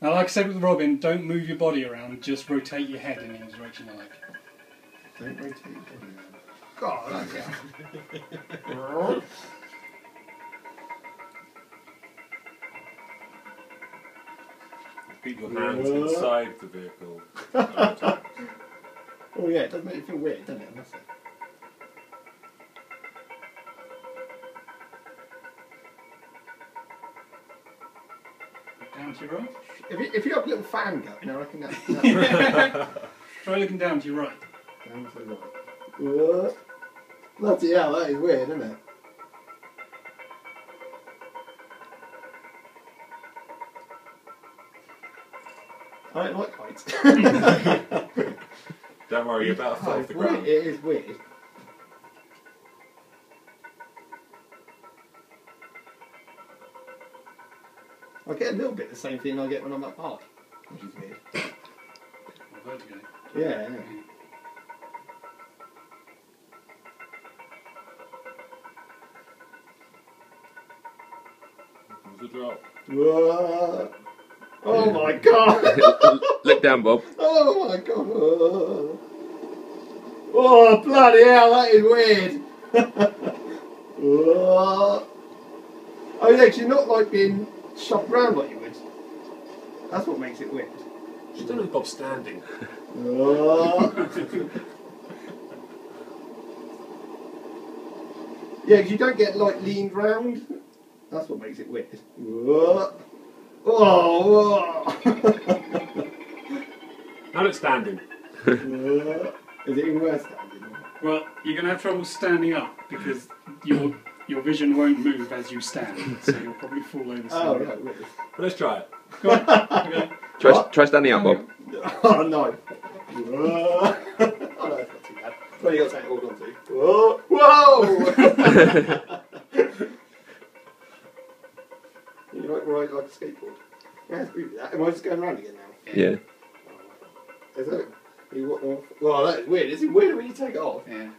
Now, like I said with Robin, don't move your body around, just rotate your head in any direction you like. Don't rotate your body around. God, Keep your hands inside the vehicle. Oh yeah, it does make you feel weird, doesn't it? Down to your right. If you, if you have a little fan going, I reckon that. that Try looking down to your right. down to the right. Whoa. Bloody hell, that is weird, isn't it? I don't like heights. Don't worry, you're about to fall Oh, off the it's weird. ground. It is weird. I get a little bit the same feeling I get when I'm at park, which is weird. Or. Yeah, yeah. There's a drop. Whoa. Oh my god! Look down, Bob. Oh my god! Oh bloody hell! That is weird. Whoa. Oh yeah, 'cause you're not like being shoved around like you would. That's what makes it weird. You don't know Bob's standing. yeah, yeah, 'cause you don't get like leaned round. That's what makes it weird. Whoa. Oh, whoa. Oh. Now look standing. Is it even worse standing? Well, you're going to have trouble standing up because your your vision won't move as you stand, so you'll probably fall over. Oh, slowly. right, weird. But let's try it. Go on. Okay. Try, What? try standing up, Bob. Oh no. Whoa. oh no, it's not too bad. Well, you got something to hold on to. Whoa! Whoa! you like ride like a skateboard? Yeah, it's weird. Am I just going around again now? Yeah. Oh, is it? You, what, well, that is weird. Is it weird when you take it off? Yeah.